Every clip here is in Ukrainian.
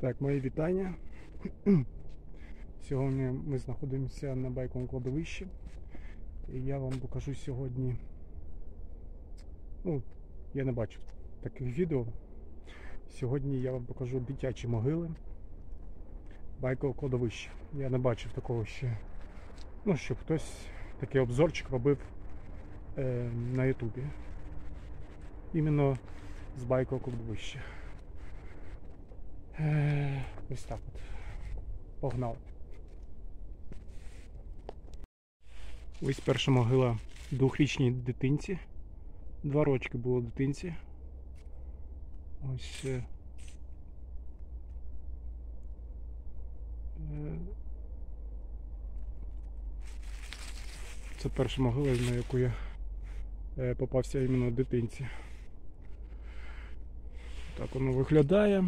Так, мої вітання. Сьогодні ми знаходимося на байковому кладовищі. І я вам покажу сьогодні. Ну, я не бачив таких відео. Сьогодні я вам покажу дитячі могили байкового кладовища. Я не бачив такого ще. Ну, щоб хтось такий обзорчик робив е, на Ютубі. Іменно з байкового кладовища. Ось так от. Погнали. Ось перша могила двохрічній дитинці. Два рочки було дитинці. Ось. е, е, Це перша могила, на яку я е, попався іменно дитинці. Так воно виглядає.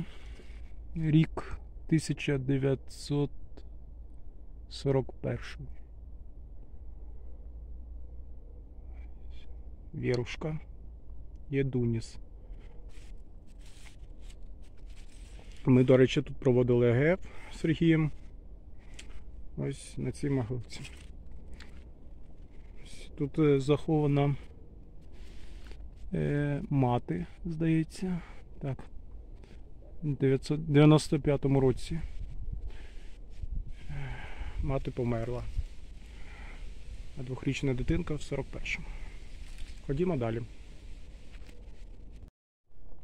Рік 1941. Вірушка. Єдуніс. Ми, до речі, тут проводили АГФ з Сергієм. Ось на цій могилці. Тут е, захована е, мати, здається. Так. У 995 році. Мати померла. А двохрічна дитинка в 41-му. Ходімо далі.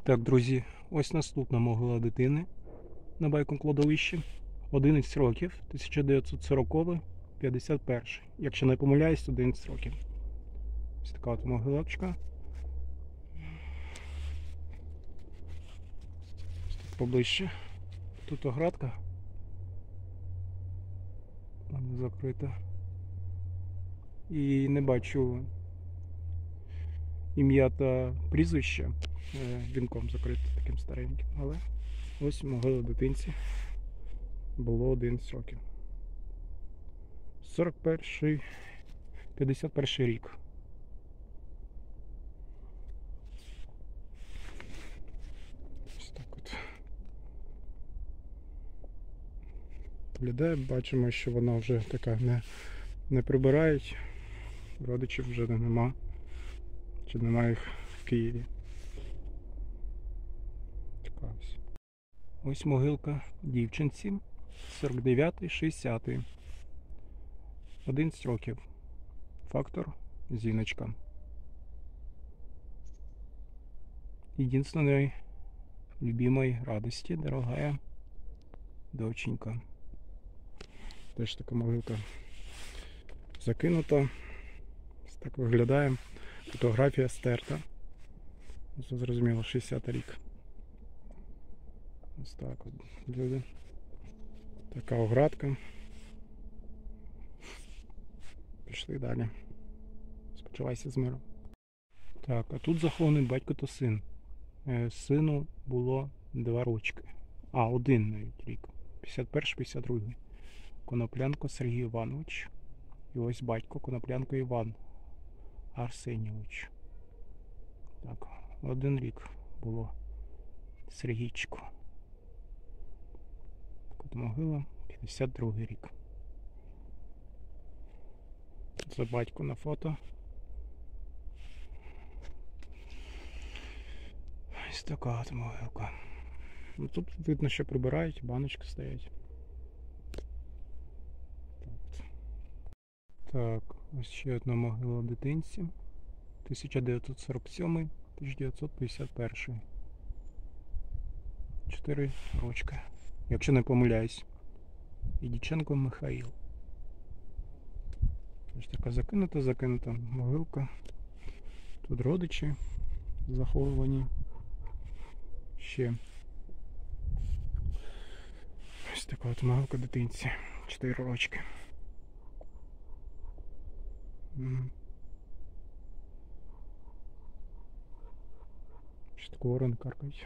Так, друзі, ось наступна могила дитини на байком кладовищі. 11 років, 1940 51 Якщо не помиляюсь, 11 років. Ось така от могилочка. Ось тут поближче. Тут оградка. Вона закрита. І не бачу ім'я та прізвище. Е, Вінком закрите таким стареньким. Але ось могила дитинці було 11 років. 41 51 рік. Ось так от. Виглядає, бачимо, що вона вже така не, не прибирають. Родичів вже нема. Чи немає їх в Києві. Така ось. Ось могилка дівчинці. 49-60. 11 років. Фактор зіночка. Единственной любимой радости, дорогая доченька. Теж така могилка закинута. Ось так виглядає. Фотографія стерта. Це зрозуміло, 60 рік. Ось так от люди. Така оградка. Пішли далі. Спочивайся з миром. Так, а тут захований батько та син. Е, Сину було два рочки. А, один навіть рік. 51-52. Коноплянко Сергій Іванович. І ось батько Коноплянко Іван Арсенійович. Так, один рік було Сергійчику. Тут могила 52 рік. Це батько на фото. Ось така от могилка. Ну, тут видно, що прибирають, баночки стоять. Так ось ще одна могила дитинці. 1947-1951. Чотири рочки. Якщо не помиляюсь. І Діченко Михаїл. Ось така закинута, закинута могилка. Тут родичі заховані. Ще. Ось така от могилка дитинці. Чотири рочки. Таку ворони каркають.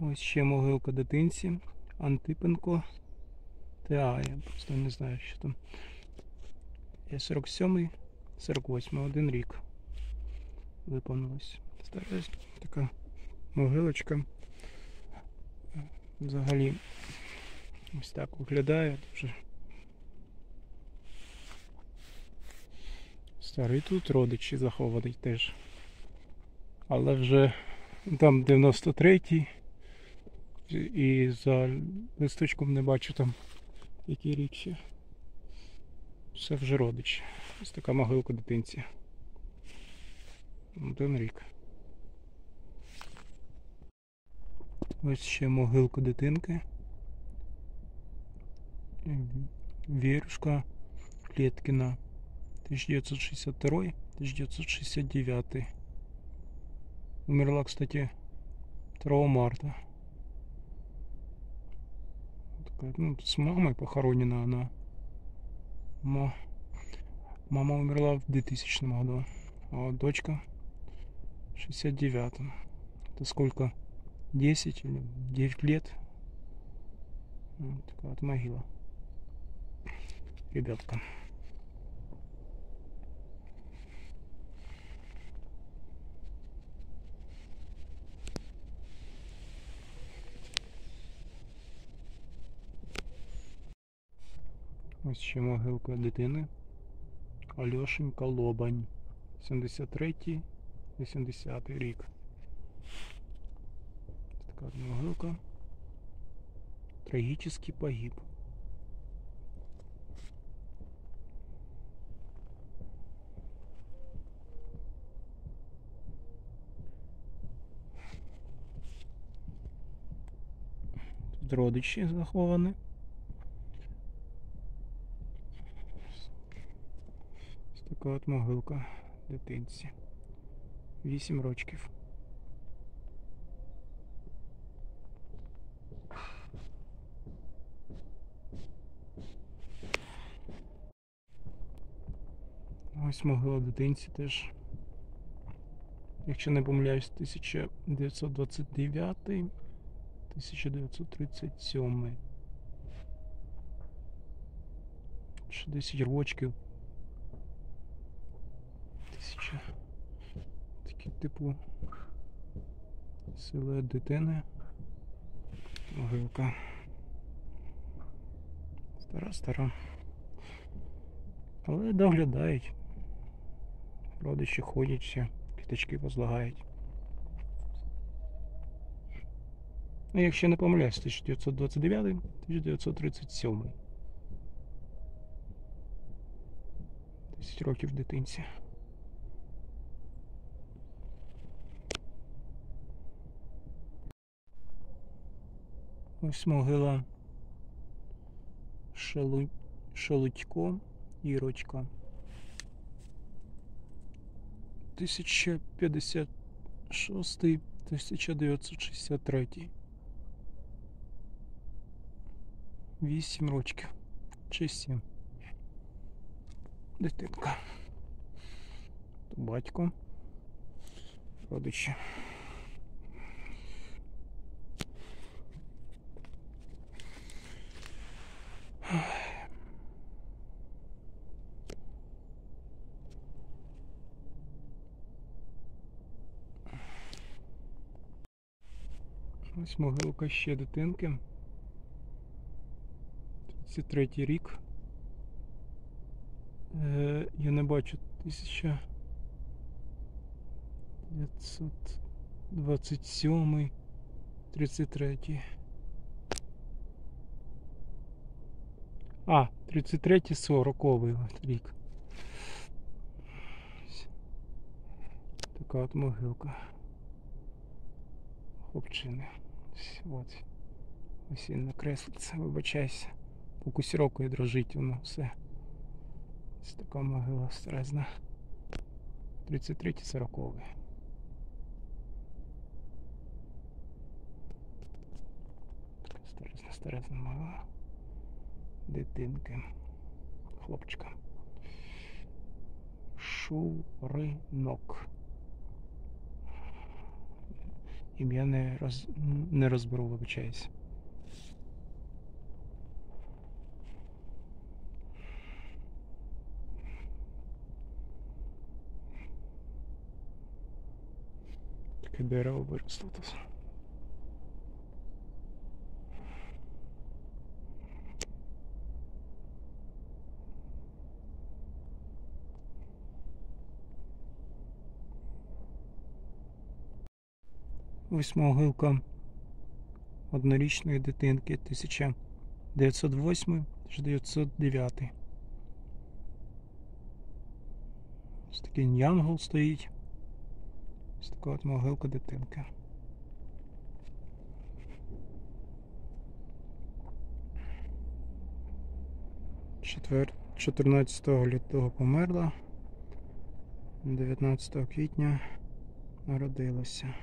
Ось ще могилка дитинці. Антипенко ТА, я просто не знаю, що там. Я 47-й, 48-й, один рік. Виповнилось. Стара така могилочка. Взагалі ось так виглядає дуже. Старий тут родичі захований теж. Але вже там 93-й. І за листочком не бачу там який рік. Все вже родич. Ось така могилка дитинці. Один рік. Ось ще могилка дитинки. Вірушка Клеткіна. 1962-1969. Умерла, кстати, 2 марта. Такая, ну, с мамой похоронена она. Ма... Мама умерла в 2000 году, а вот дочка в 69 -м. Это сколько? 10 или 9 лет? Вот такая вот могила. Ребятка. Ось ще могилка дитини. Альошенька Лобань. 73-80 рік. Така от могилка. Трагически погиб. Тут родичі заховані. Ось така от могилка дитинці. Вісім рочків. Ось могила дитинці теж. Якщо не помиляюсь, 1929 1937 Ще 10 рочків. Тисяча. Такі типу силует дитини. Могилка. Стара, стара. Але доглядають. Родичі ходять ще, квіточки возлагають. Ну, якщо не помиляюсь, 1929 1937 10 років дитинці. Ось могила Шелу... Шелудько Ірочка. 1056 1963 Вісім рочків. Чи сім. Дитинка. Батько. Родичі. Ось могилка ще дитинки. 33 рік. Е, я не бачу 1927 33 А, 33 40 рік. Така от могилка. Хлопчини. От. Ось він накреслиться, вибачайся. Фокусіровкою дрожить воно все. Ось така могила старезна. 33-40. Така старезна, старезна могила. Дитинки. Хлопчика. Шуринок. Ім'я не роз... не розберу, вибачаюсь. Таке дерево виросло тут. Ось могилка однорічної дитинки 1908-1909. Ось такий янгол стоїть. Ось така от могилка дитинки. Четвер... 14 лютого померла. 19 квітня народилася.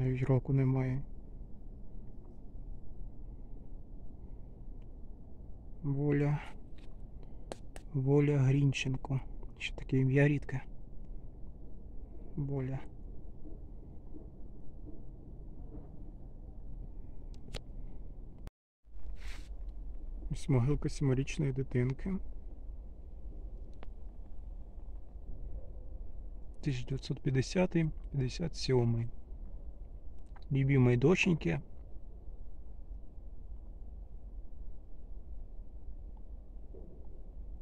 Навіть року немає. Воля. Воля Грінченко. Ще таке ім'я рідке. Воля. Ось могилка сімирічної дитинки. 1950-57. Любимой доченьки.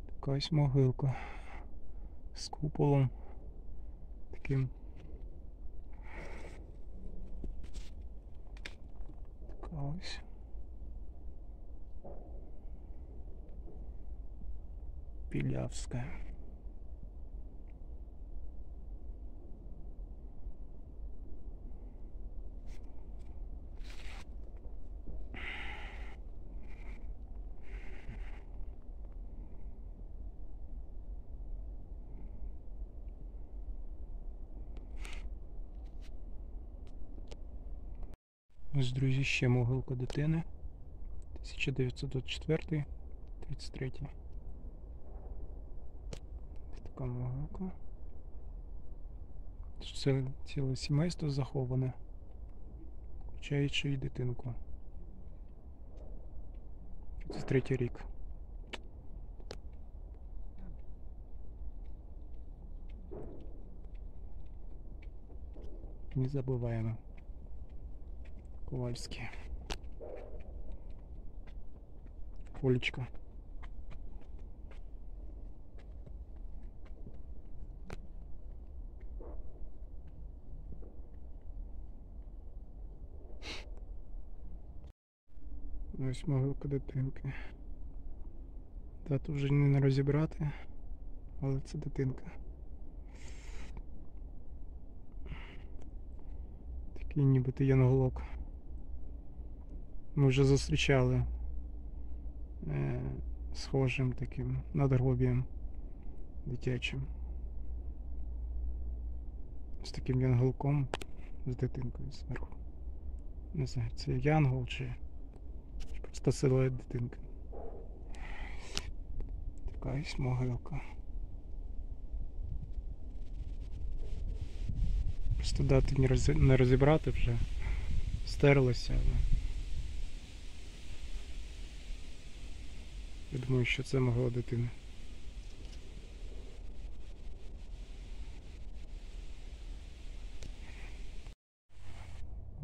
Така ось могилка з куполом таким. Така ось. Пілявська. Ось, друзі, ще могилка дитини. 1924 33 Така могилка. Це ціле сімейство заховане, включаючи і дитинку. 33 рік. Не забуваємо. Ковальський. Колечко. Ось могилка дитинки. Дату вже не розібрати, але це дитинка. Такий нібито янголок. Ми вже зустрічали е, схожим таким надгробієм дитячим. З таким янголком з дитинкою зверху. Не знаю, це янгол чи, просто силует дитинки. Така ось могилка. Просто дати не не розібрати вже. Стерлося, але. Я думаю, що це могила дитини.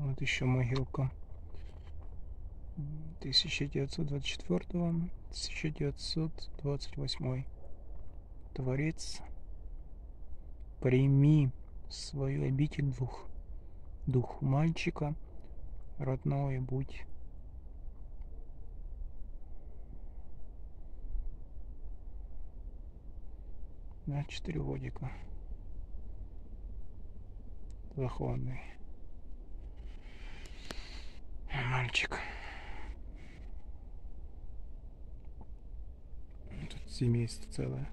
От ще могилка. 1924-1928. Творец, прими свою обитель двух дух мальчика, родной будь на 4 годика. Захованный мальчик. Тут семейство целое.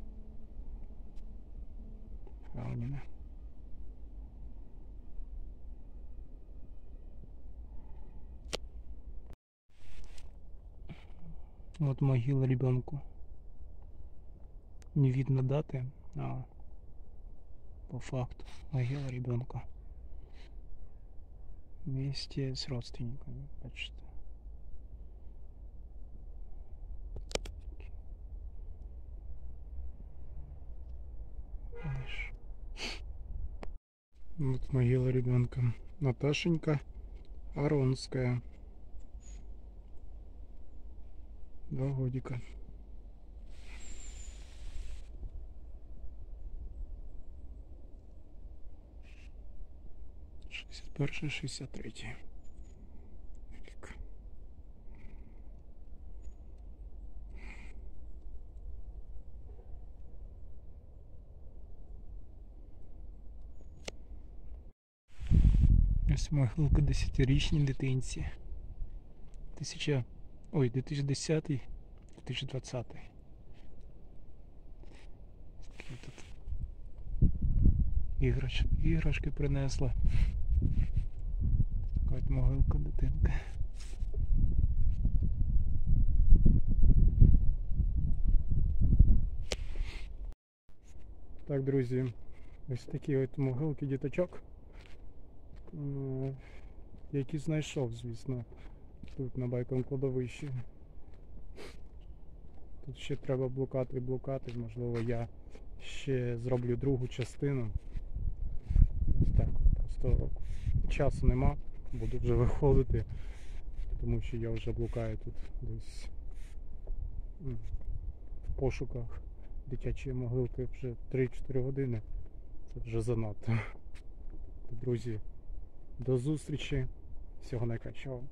Фаунина. Вот могила ребенку. Не видно даты, а, по факту могила ребенка вместе с родственниками почти. Вот могила ребенка. Наташенька Аронская. Два годика. Шестьдесят перший, шестьдесят третій. Рік. Ось могилка десятирічній дитинці. Тисяча. Ой, 2010 2020 Такі тут іграш... іграшки принесла. Могилка дитинка. Так, друзі, ось такі от могилки діточок. Які знайшов, звісно, тут на байком кладовищі. Тут ще треба блукати блукати, можливо я ще зроблю другу частину. Ось так, просто часу нема, буду вже виходити, тому що я вже блукаю тут десь в пошуках дитячої могилки вже 3-4 години. Це вже занадто. Друзі, до зустрічі. Всього найкращого.